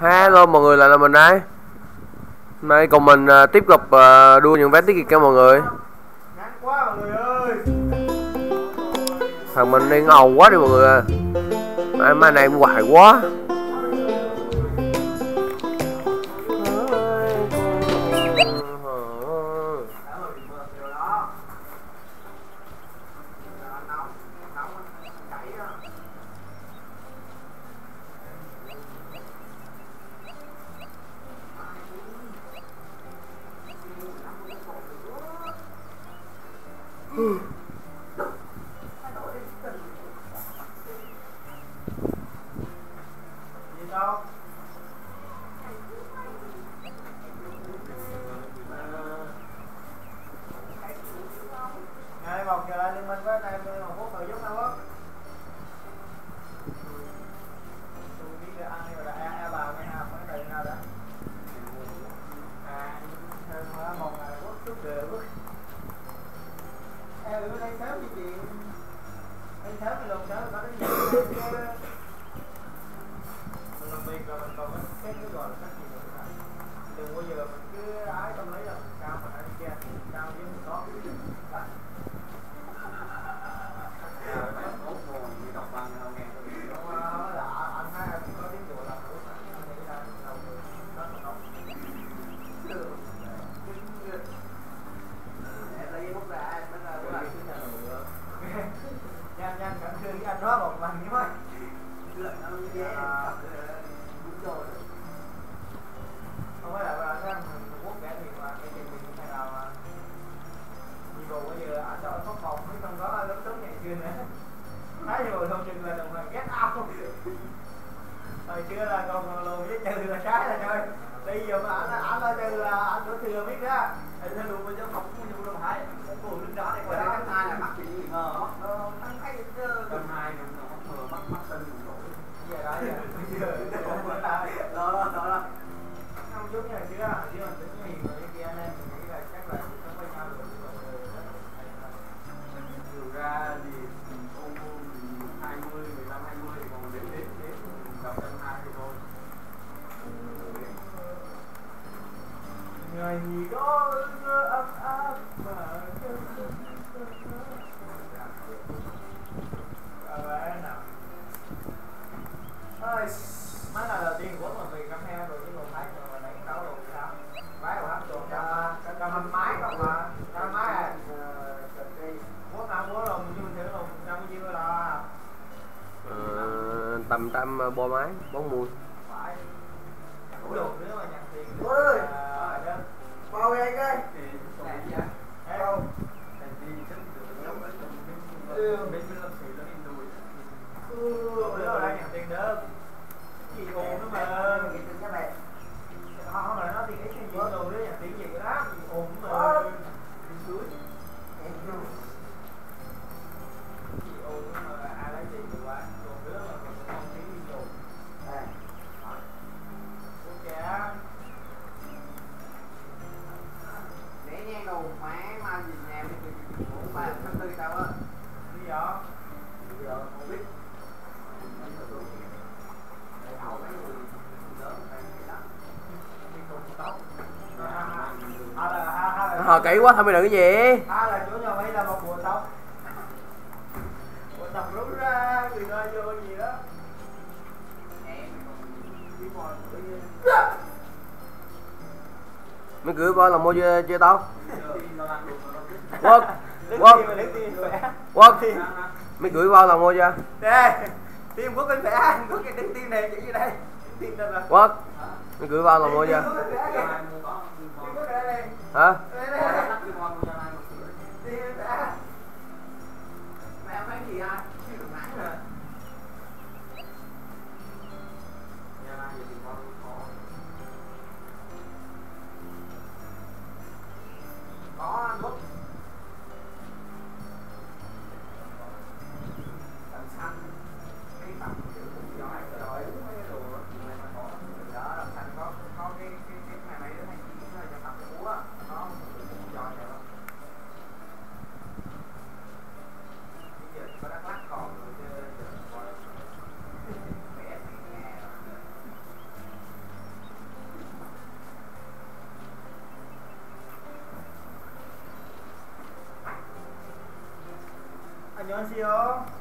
Hello mọi người lại là mình đây. Hôm nay cùng mình uh, tiếp tục uh, đua những vé tiết kiệm cho mọi người. Thằng mình đi ngầu quá đi mọi người à Mai, mai này hoài quá. kỹ quá thôi mày đừng cái gì ta là chủ nhà mày là một bộ tộc. Bộ tộc rút ra người ta vô gì đó. Mày gửi coi là mua chơi chơi tao. Quất quất quất mày gửi vào là mua chưa đây tim quốc anh phải ăn quốc cái tiếng tim này chỉ gì đây. Tim mày gửi vào là mua chưa 안녕哦.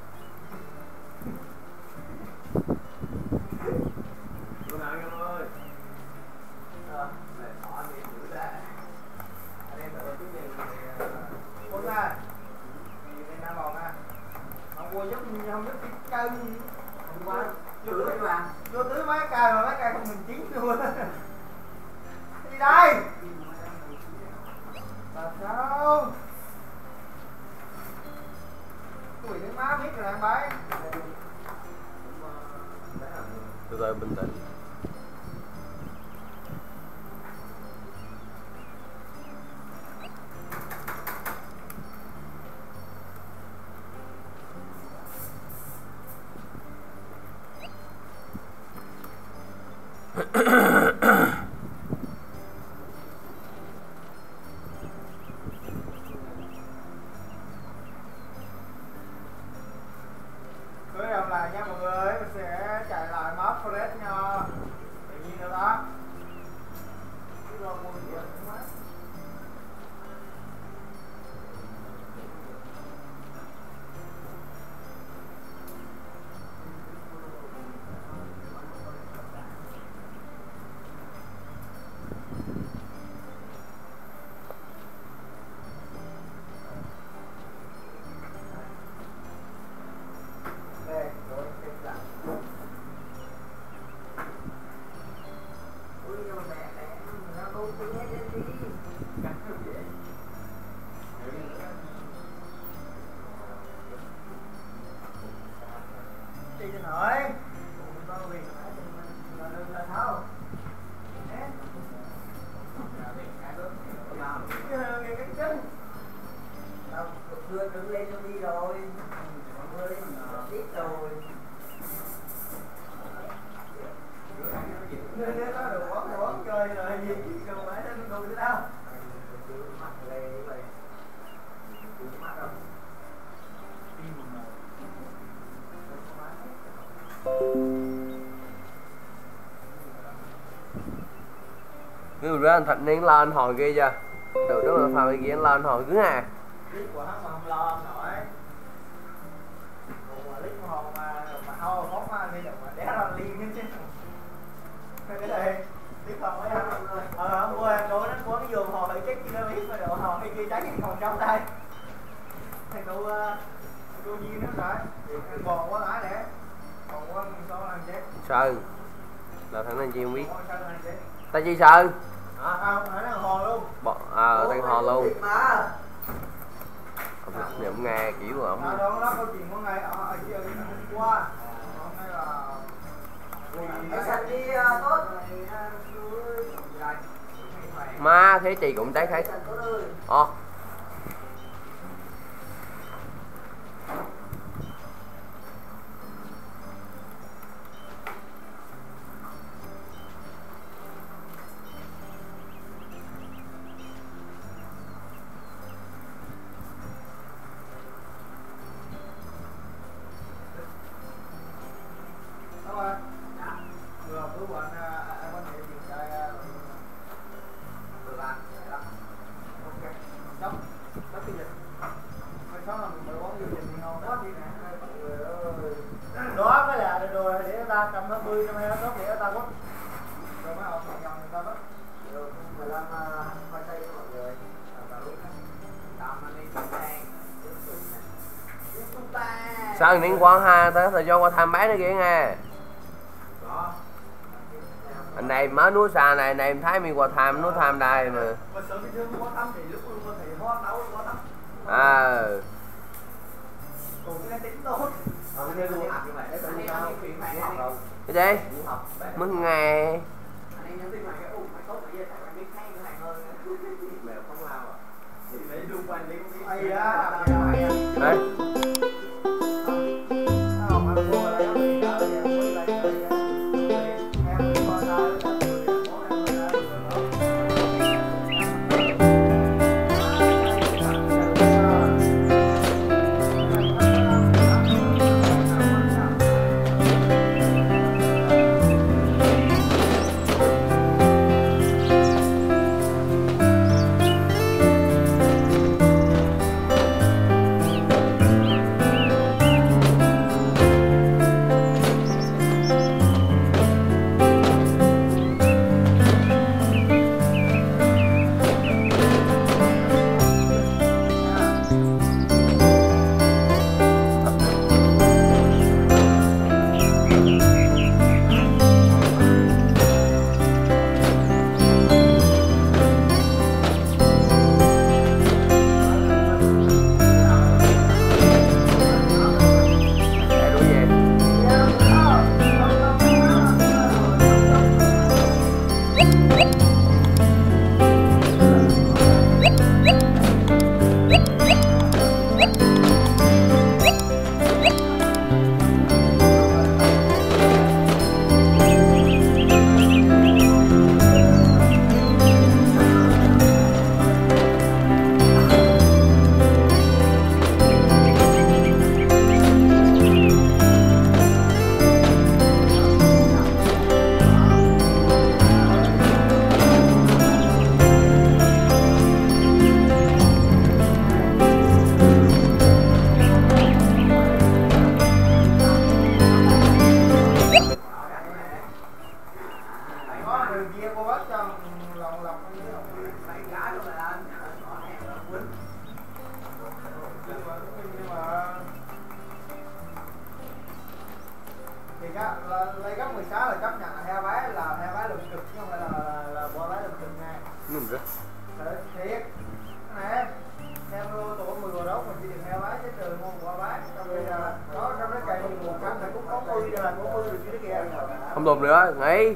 với anh Thịnh đang lên hồi kia chưa? Được đó mà Phạm kia anh lên hồi cứng à Biết quá mà không lo không nổi Ủa mà lít mà Mà hâu mà mà Thì được mà đé ra liền hết chứ. Cái này Tiếp hồn ấy Ờ hôm qua em nói cuốn cái giường hồi Chắc chưa biết mà đồ hồi kia chắc cái còn trong đây. Thầy tụ ờ, Tụ nhiên nó rồi Em bòn quá lãi Sơn là thằng anh chị không biết? Tại chi sợ à, à không ở đằng hòn luôn. Bỏ, à ở đằng hòn luôn. niệm nghe kiểu ổng à, đó đó chuyện của ngày à, ở ở kia hôm qua. À, Ma thế chị cũng thấy thấy. Ờ này này em thấy mi qua tham, nó tham đây mà. À. Cái gì? Mất ngày. Ờ, lấy gấp 16 là chấp nhận heo bé là heo bé lùm cực chứ không phải là là, là bò bé cực nè lùm cực thiệt thiệt. Nè theo tổ 10 bò đốt mình chỉ được heo bé chứ trừ con bò bé trong bây giờ đó trong cày một trăm thì cũng có mươi giờ là có mươi rồi chứ kìa. Không lùm nữa ngay.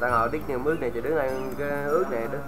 ta ngồi tiếc nhiều ước này chị đứng ăn cái ướt này đó.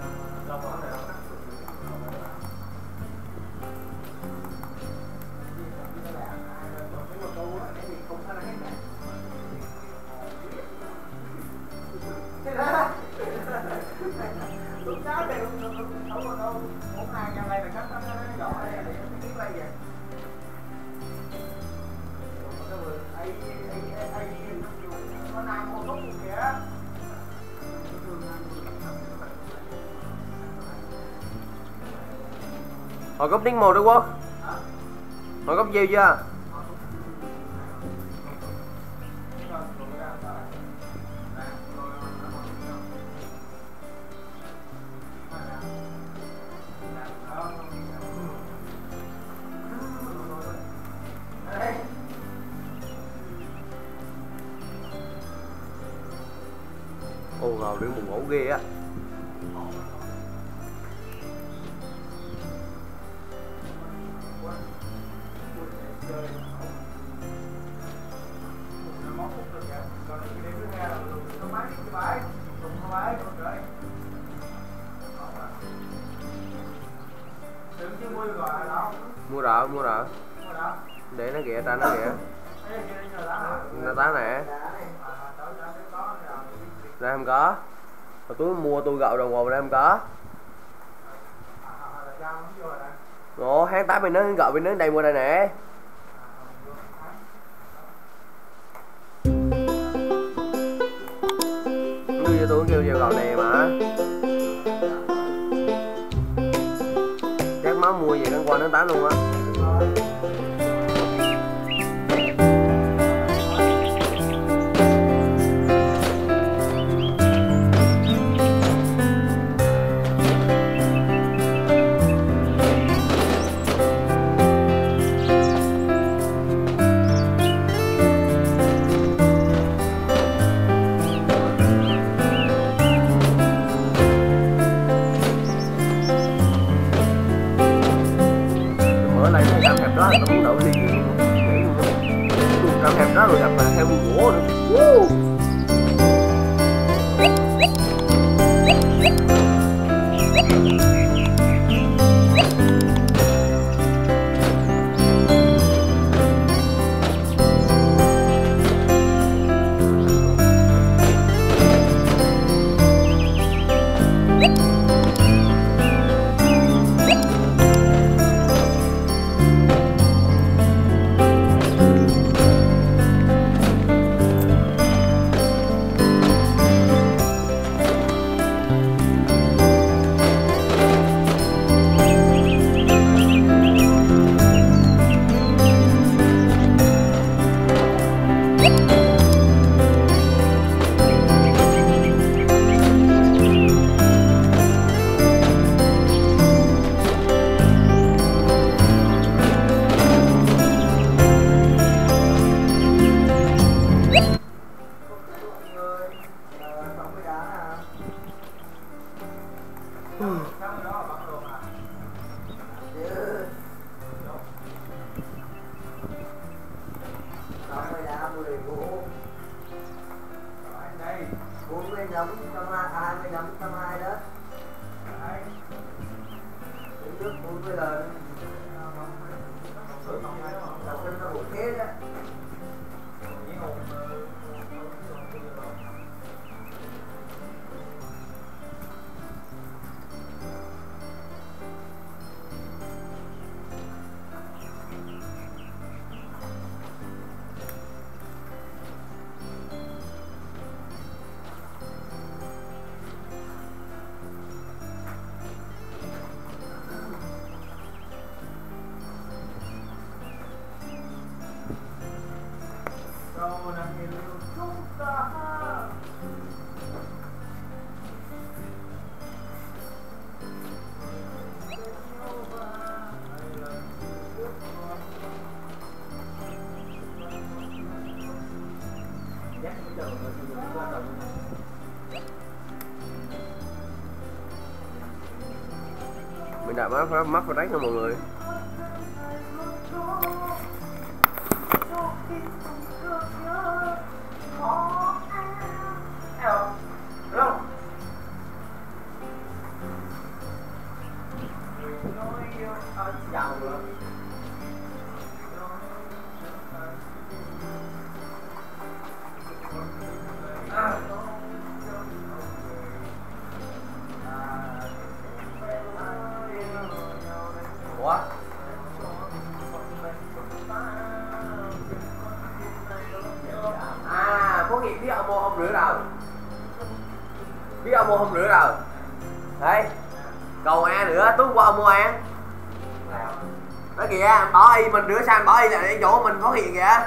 không tiếng một được không? Rồi góc dêu chưa? với nước đây mua đây nè. Đã mắt mắt rồi đấy nha mọi người. Nữa sao anh sang bỏ đi lại chỗ mình phát hiện kìa.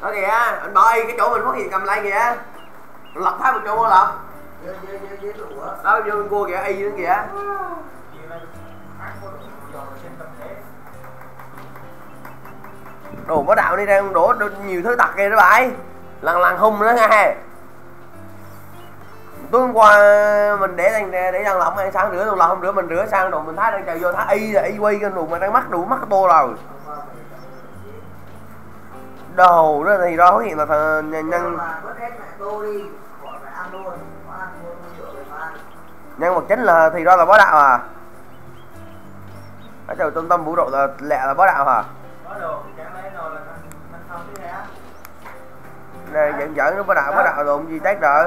Đó kìa anh bỏ đi cái chỗ mình phát hiện cầm lại kìa. Lật phát một chỗ mua lật đó vô bên cua kìa y nữa kìa. Đồ bá đạo đi đang đổ, đổ nhiều thứ tặc kìa đó bạn lần lần hung nữa nghe tối hôm qua mình để đang để đang lỏng ăn sáng rửa đồ là không rửa mình rửa sang rồi mình thấy đang chạy vô thấy y là y quay cái đồ mà đang mắc đủ mắc tô rồi. Đồ đó thì đó hiện là thằng nhân, nhân. Nhân vật chính là thì đó là bó đạo à. Ở trời trung tâm vũ trụ là lẹ là bó đạo à Có đồ, chẳng lẽ đồ là mình mình không biết hả? này giận giỡn nó bá đạo bá đạo rồi gì tét rồi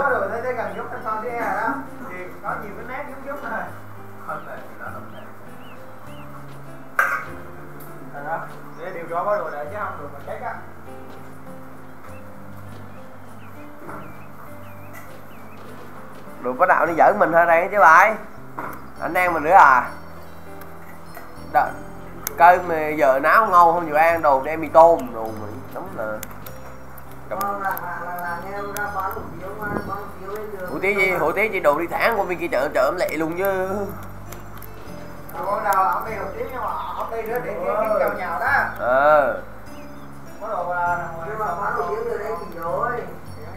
Đồ có nhiều cái nét giúp giúp này. không phải là đồng này Rồi đó. Để điều đó có đồ để chứ không được mà chết á. rồi bá đạo đi giỡn mình thôi đây chứ bài anh em mình nữa à Đợi. mà giờ náo ngon không chịu ăn đồ đem mì tôm đồ mà đúng là cầm hủ tiếu hủ tiếu hủ tiếu gì hủ tiếu gì đồ đi thẳng qua bên kia chợ chợ lẹ luôn chứ con đầu ông đi đầu tiên nhưng mà ông đi nữa để cái cầu nhào đó. ờ Có đồ là nhưng mà bán hủ tiếu giờ đây thì rồi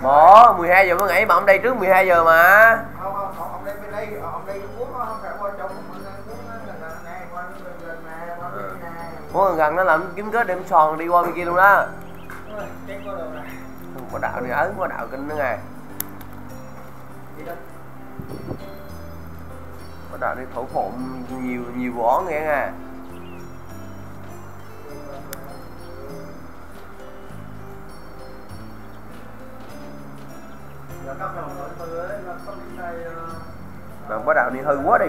bỏ 12 giờ mới nghỉ mà ông đây trước 12 giờ mà không không ông đi bên đây ông Trung Quốc không phải qua trong uống nó là nè qua bên gần gần nó làm kiếm kết đem sòn đi qua bên kia luôn đó có này đạo này ấn có đạo kinh nữa đó. Có đạo đi thổ phộn nhiều nhiều võ nghe đến đây mà có đạo này hư quá đi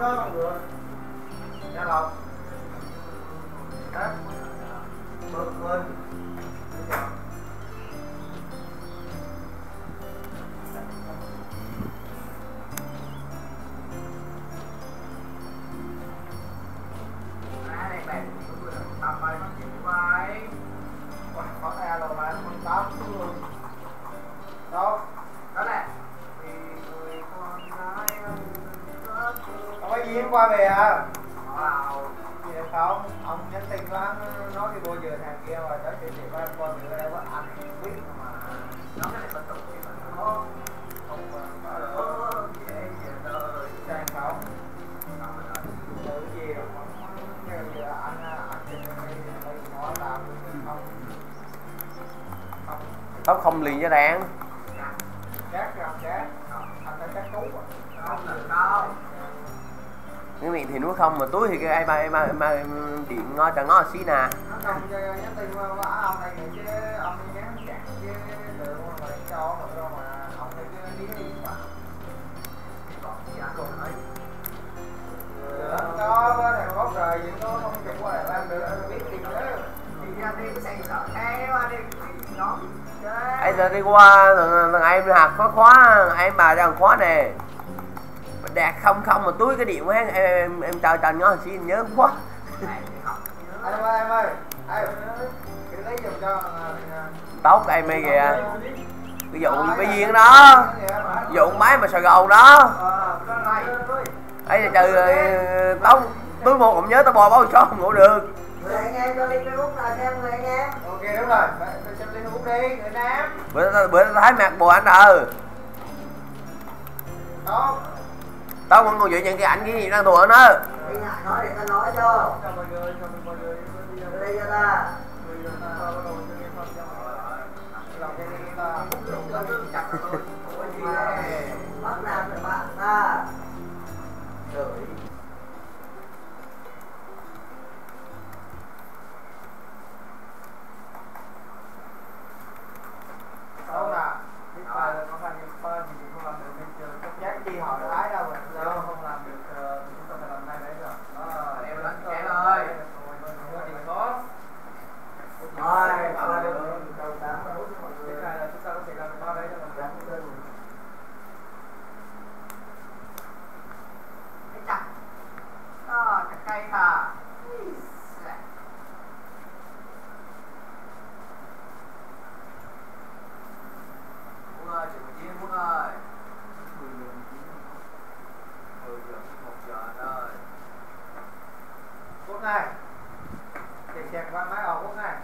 đó không? Được. Dạ, không lại làm được anh biết gì nữa thì ra đi cái xe sợ thế qua đi nó ấy giờ đi qua thằng, thằng em hạt khóa khóa em bà thằng khóa nè. Mà đạt không không, mà túi cái điện quá em em em trời trời ngon xin nhớ quá anh ơi em ơi ai lấy giùm cho tóc em ấy kìa. Cái vụ cái viên đó? Vụ máy mà sài gòn đó. Ấy là trời tóc túi mua cũng nhớ, tao bò bao cho không ngủ được. Bữa tao bữa tao thấy mặt bồ anh ờ tao muốn còn giữ những cái ảnh cái gì đang thua nó đi nói để tao nói cho. Cho Hãy subscribe cho kênh Ghiền Mì Gõ Để không bỏ lỡ những video hấp dẫn Đâu nè, biết bài là có phải những phần gì thì không làm được nên chờ chắc chắn đi họ đã ái đâu rồi. Đâu không làm được ờ, thì chúng ta phải làm ngay đấy rồi. Đó, Em đánh kẻ ơi. Thì có. Thôi, Cái thôi, đầu tám này là chúng ta có thể làm được bao đấy cho mình làm được. Cái chặt Đó, chặt cây thà Muốn ơi, chừng chiến Muốn ơi 10 giờ, 1 giờ anh ơi Quốc này. Để chẹt qua máy ở quốc này.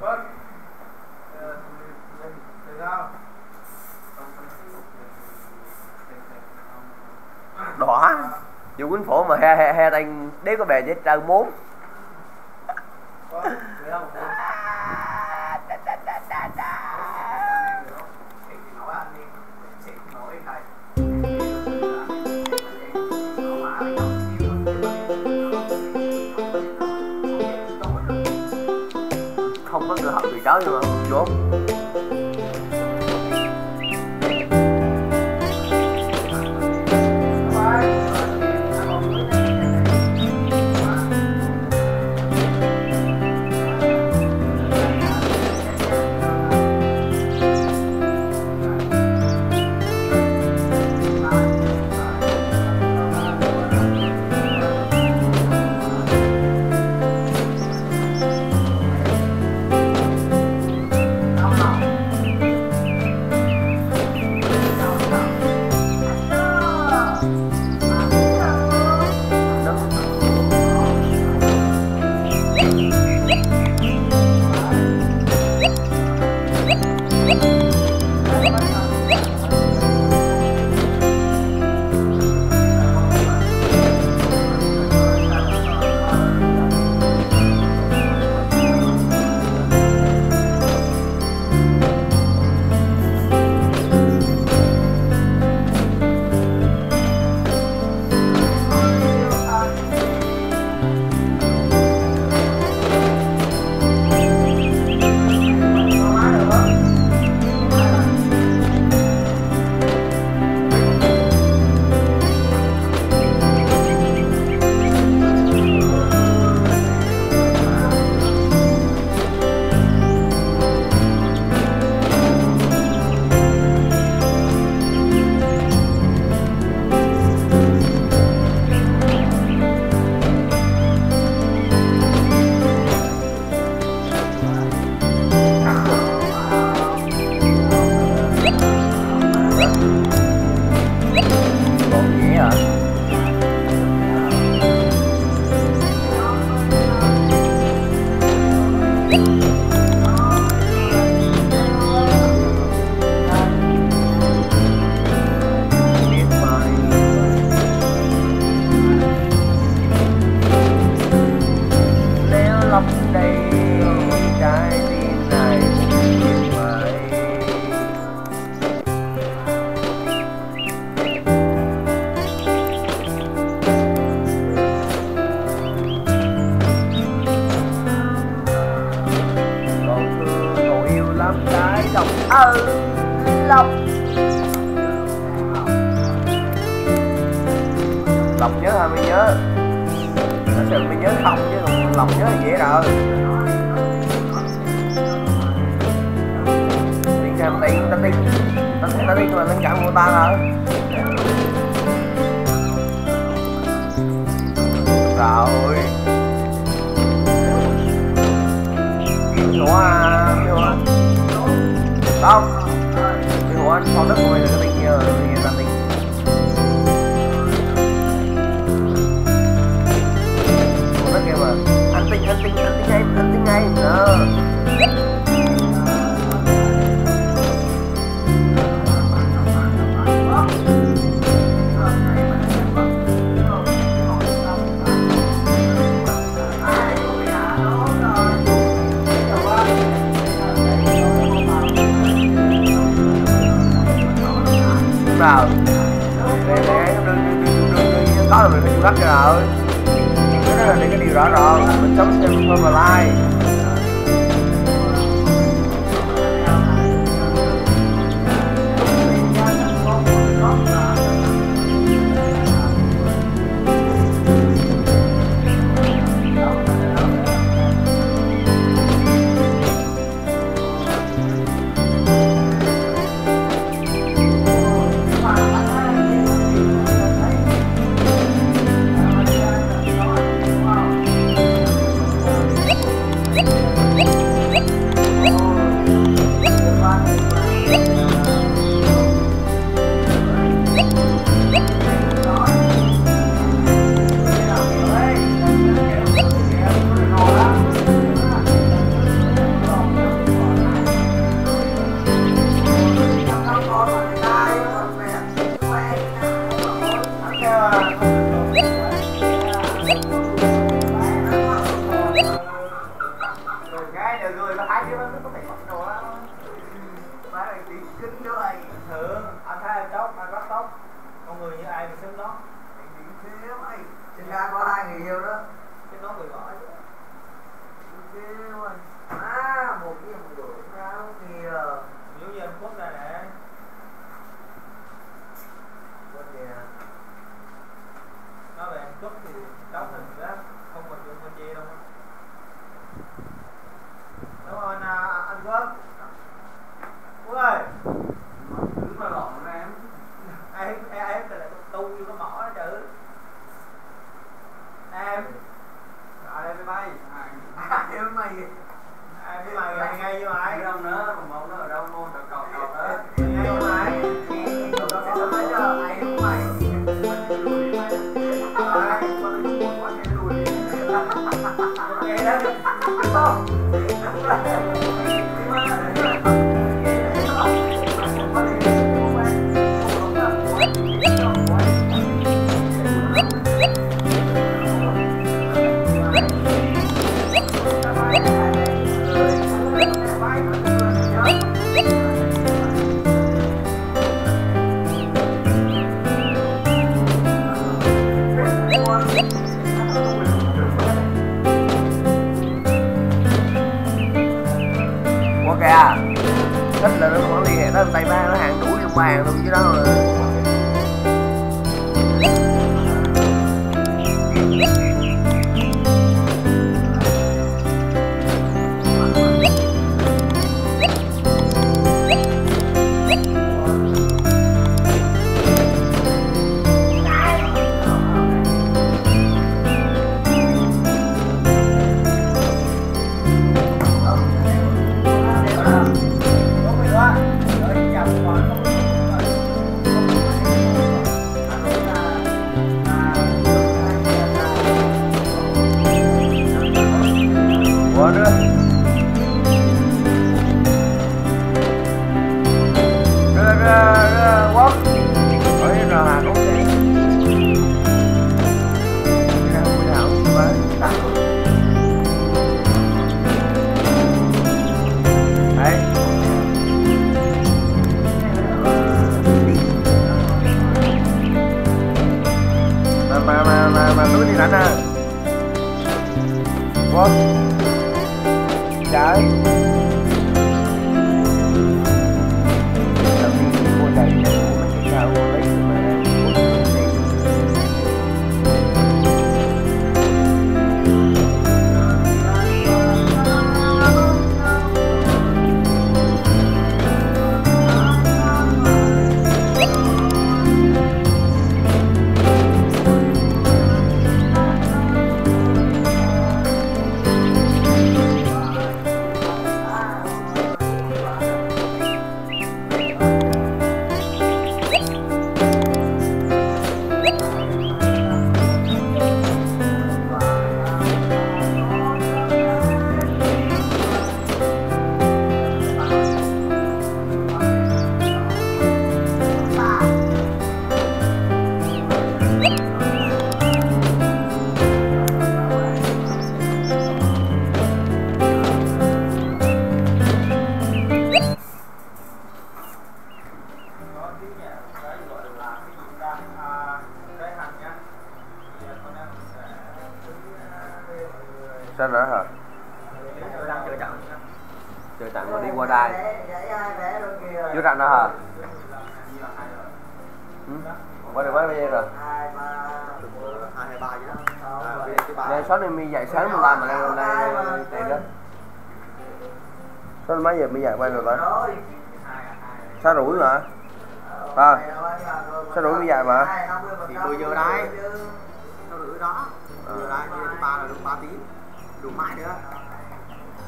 Quốc. Ờ, Linh, được không? đỏ dù quýnh phổ mà he he he tay đế có bè với trâu muốn không? có cơ hội bị cáo nhưng mà vốn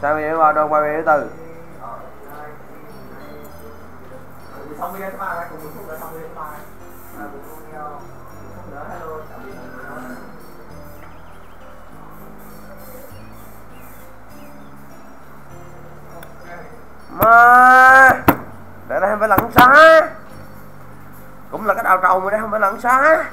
sao bây giờ đâu quay về từ. Xong mà để đây không phải lặn xa cũng là cái đào trầu mà đây không phải lặn xa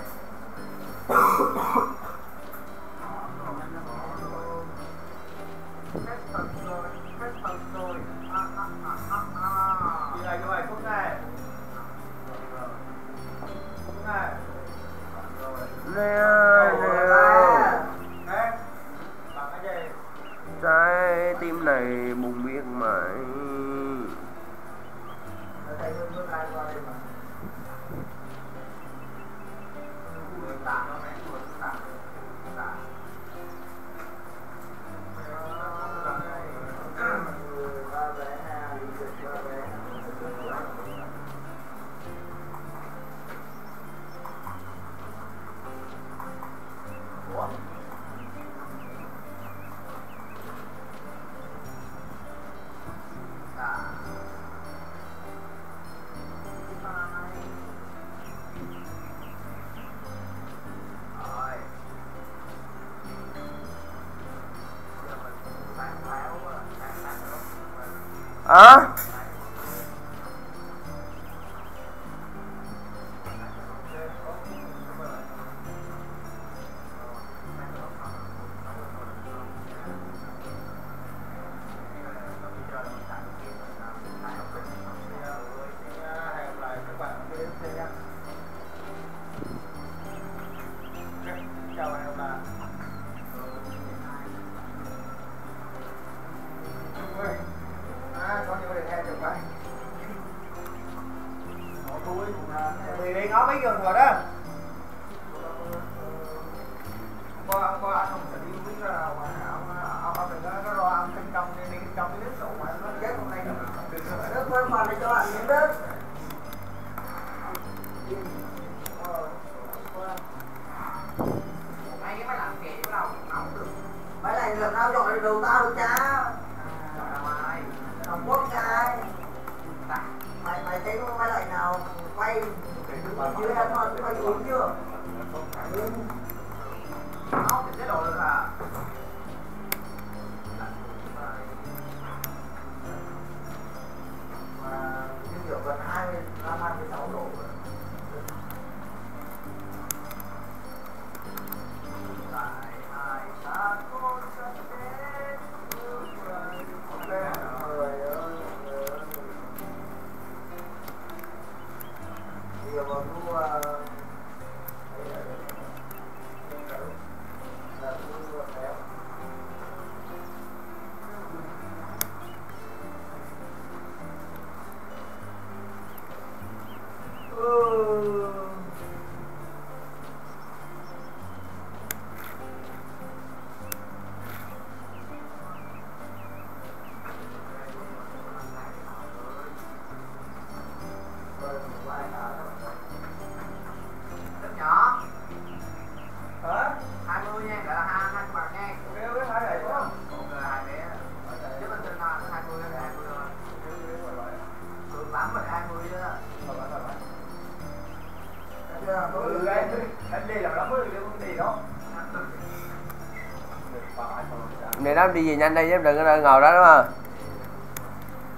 đi về nhanh đi chứ đừng có ngồi đó đúng không?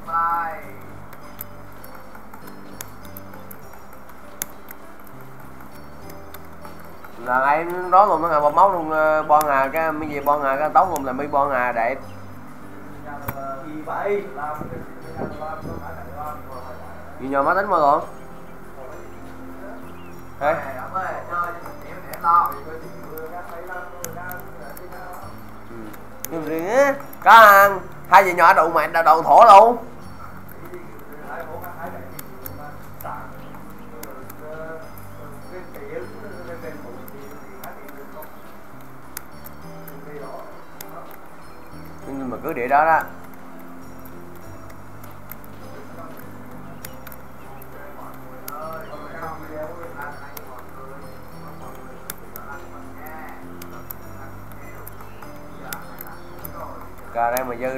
Bye. là em đó luôn nó ngà bọc máu luôn ờ, bon à cái mấy gì bon à cái tống luôn là mấy bon à đẹp. Vì nhau máy tính mà luôn có ăn. Hai vợ nhỏ đụng mày đầu thổ luôn. Nhưng mà cứ để đó đó.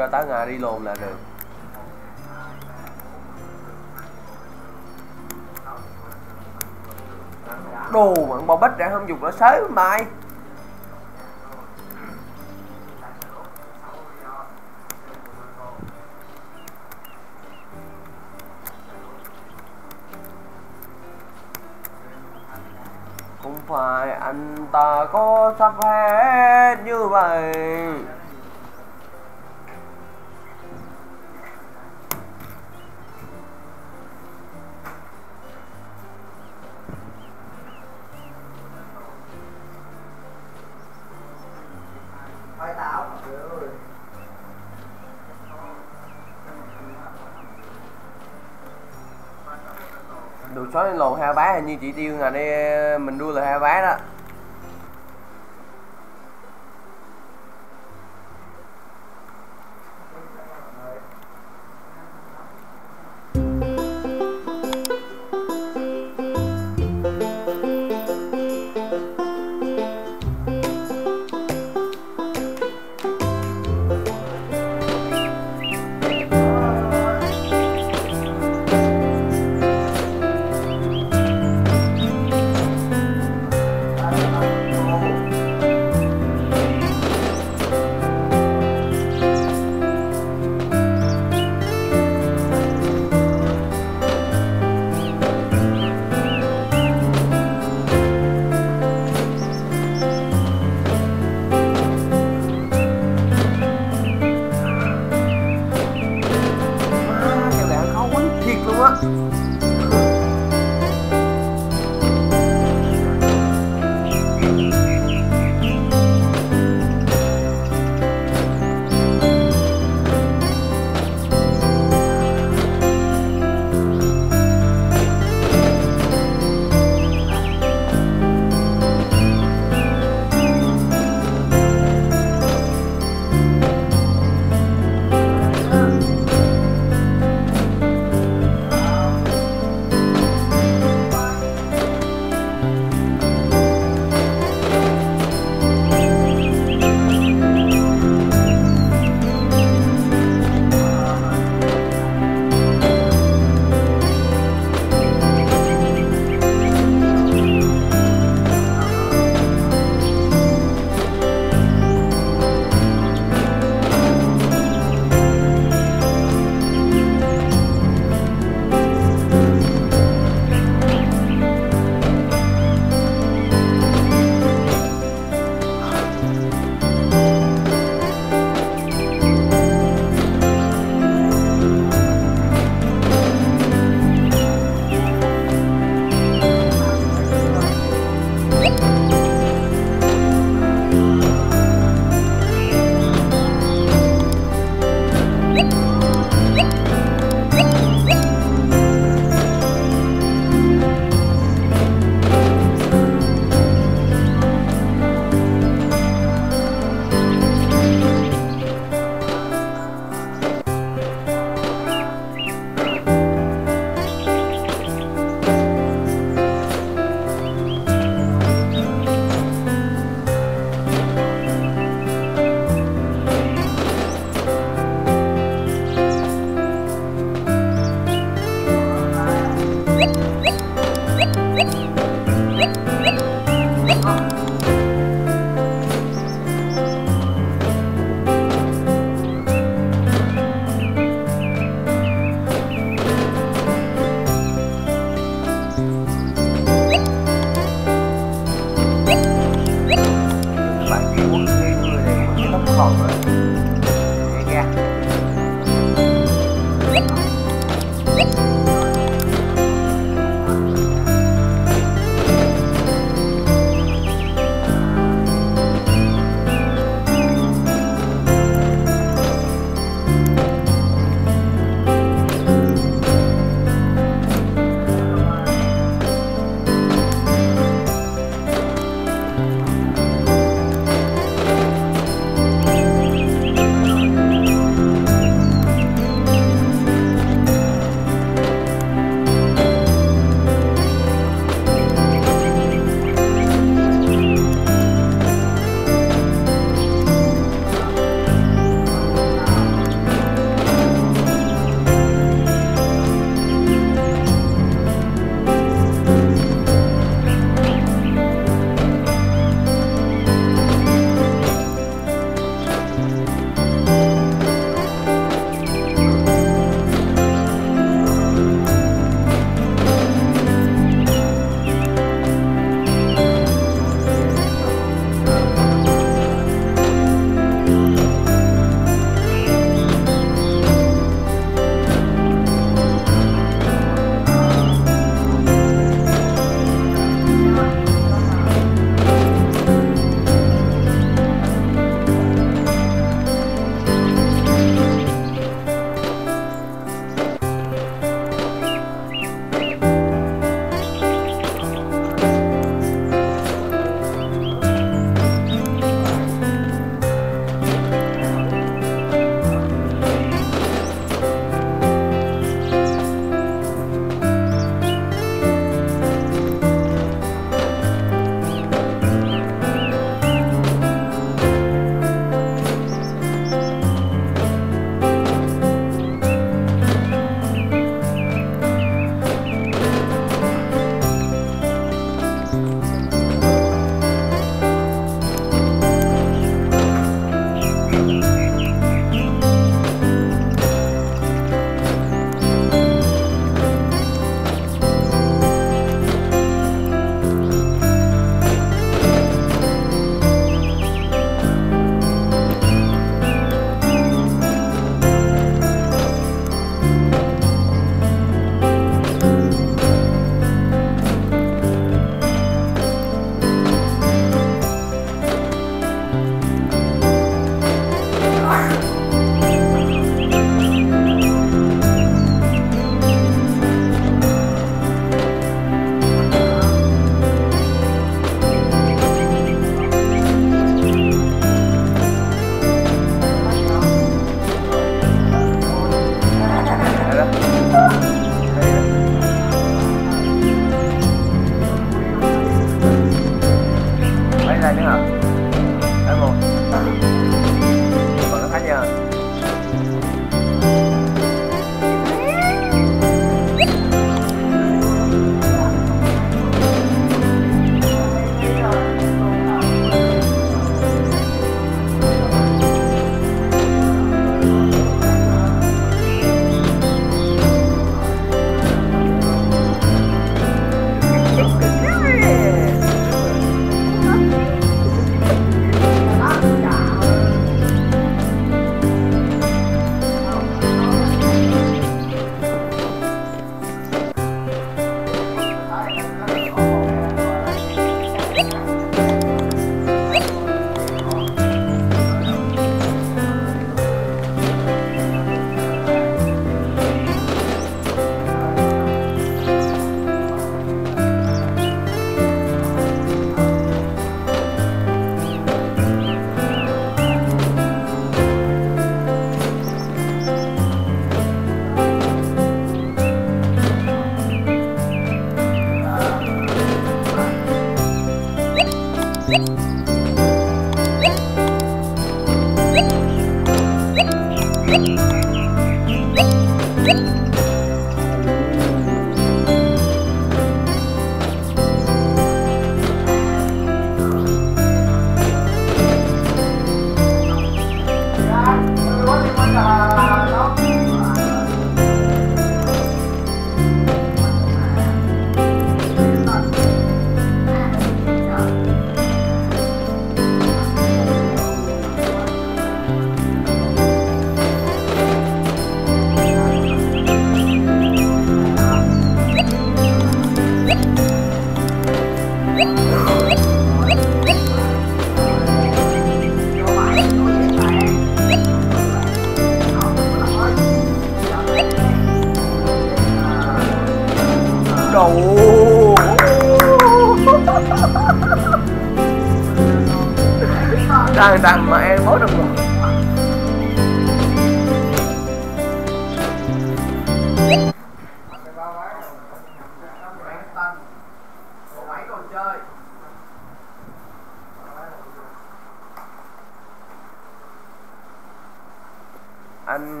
Ra tá ngà đi lồn là được. Đồ mà bò bích để không dùng nó sới mai không phải anh ta có sắp hết như vậy. Hai vé hình như chỉ tiêu là đây mình đua là hai vé đó.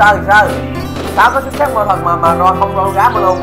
sao, thì sao? Tao có sức phép mà thần mà mà rồi không, rồi gá mà luôn.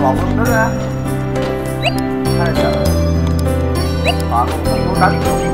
luộc luôn đó. Ra Hai sợ. Họ cũng không có đánh luôn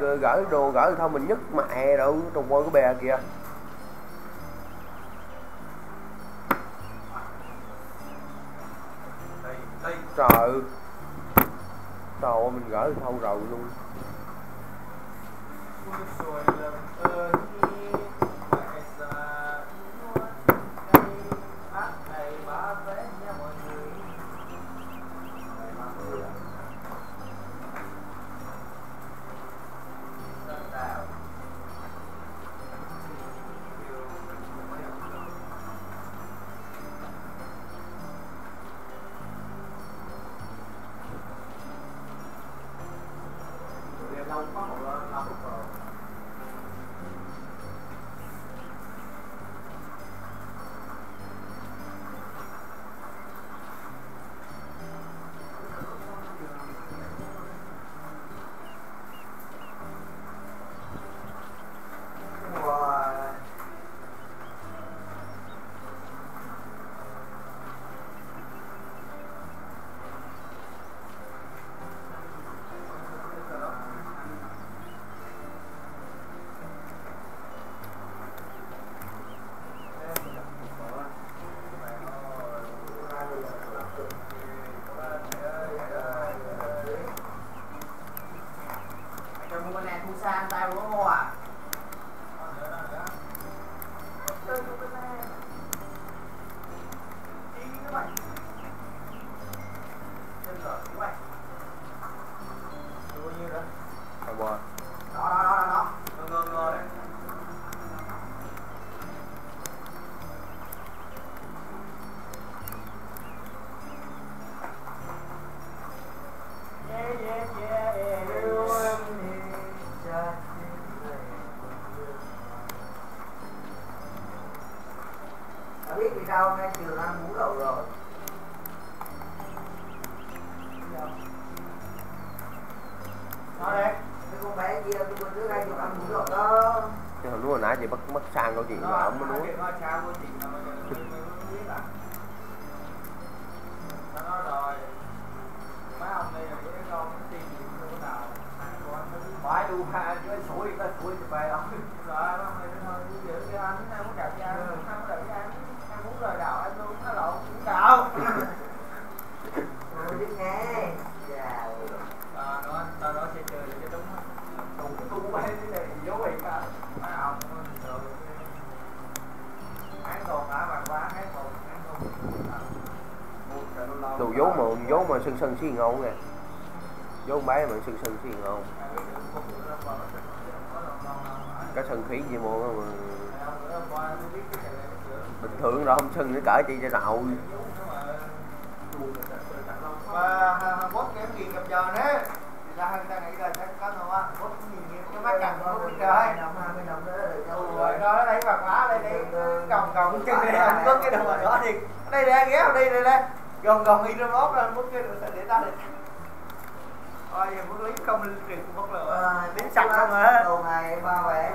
gửi đồ gửi thôi mình nhấc mẹ rồi trùng quân cái bè kìa. Trời. Trời ơi mình gửi thâu rồi luôn. xì seeing-on 嘅，有買咪食信 seeing-on，cái sân khí gì mà bình thường là không sân nó cỡ chi cho nội và Hàn Quốc kiếm gì gặp giờ đấy thì là cái người này giờ chắc có thôi á Quốc nhìn nhìn cái mắt cạnh Quốc biết rồi rồi đó lấy vàng lá lên đấy còng còng chân đi Hàn Quốc cái đồ đó đi đây đây ghé vào đây đây đây gồng gồng hydrobot rồi muốn kia được để ta để thôi giờ muốn lấy không linh truyền cũng mất rồi à, đến sạch xong rồi á đầu ngày ba vẻ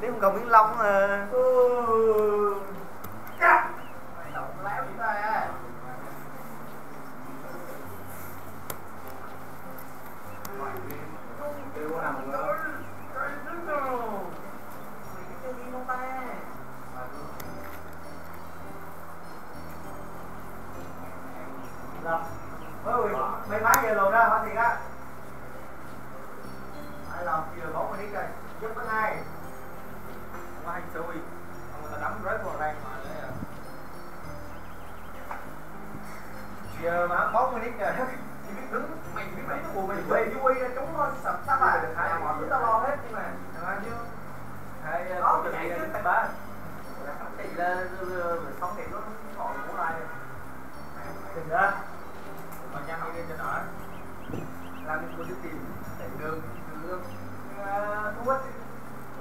nếu không gồng miếng long à. Ờ. thôi. Chỉ biết đứng mình biết mấy cái bùa mình về đi quy ra chúng nó sập sắp à chúng ta lo hết nhưng mà như ờ, đó cái này chứ. ba. Lên là xong thì nó còn của ai tình đó. Mà nhăn đi cho đỡ làm việc của tìm để đường đường ờ, thu hút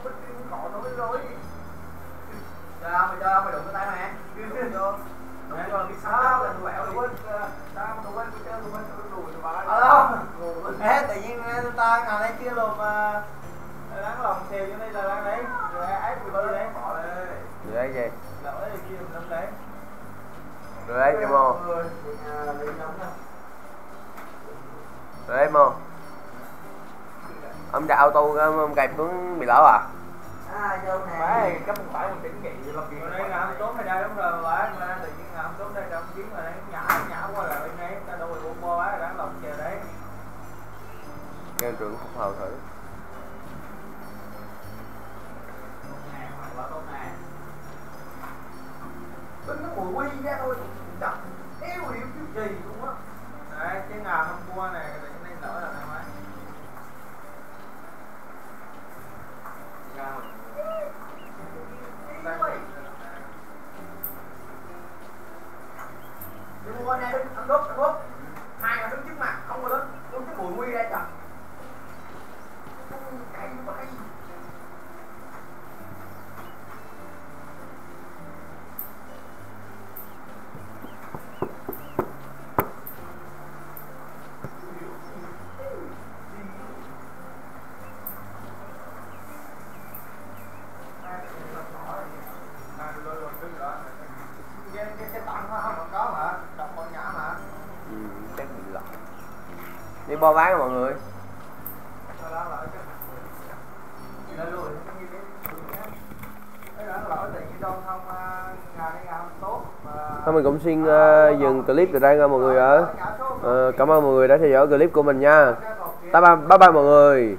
thu hút cỏ nói lối. Cho mày cho mày đụng cái tay mày đụng vô đụng vô biết sao là quẹo được vào alo ê tự nhiên nghe tụi ta ngồi đây chưa lùm mà đáng lòng xèo cho đây là đang đấy rồi ái bị bơi đấy bỏ lên Rửa ấy gì? lỡ thì kia mình đấy Rửa ấy chứ mô? nè Rửa ấy mô? Ông chạy auto ông, ông kẹp xuống bị lỡ à? à dâu nè Đấy, cấp một phải một tỉnh nghị làm việc ở đây ngã không tốt hay đây đúng rồi bà mà tự nhiên ngã không tốt đây trong chuyến mà đấy nhả nhả qua là bên đây ta đâu rồi buông bo á đáng lòng chờ đấy nghe trưởng phục hầu thử. Tính nó mùi quy ra thôi chặt éo điệu chút gì luôn á đấy cái ngà không qua này tự nhiên đây lỡ là này mấy ngà Đây mày. Đi mua nè, đứng ăn đốt, ăn đốt. Hai là đứng trước mặt, không có đứng, đứng cái mùi quy ra chặt. Cay vậy. ngà luôn luôn đứng đó cái cái cái tặng nó không có mà đọc con nhã mà Ừ, chắc bị lỡ Đi bo bán mọi người Nó đáng lỡ chứ Nó lùi nó như thế Cái đáng lỡ thì cái đông không à, ngà đi ngà không mọi người. Thôi mình cũng xin uh, dừng clip từ đây nha mọi người ạ. Uh, Cảm ơn mọi người đã theo dõi clip của mình nha. Bye bye, bye, bye mọi người.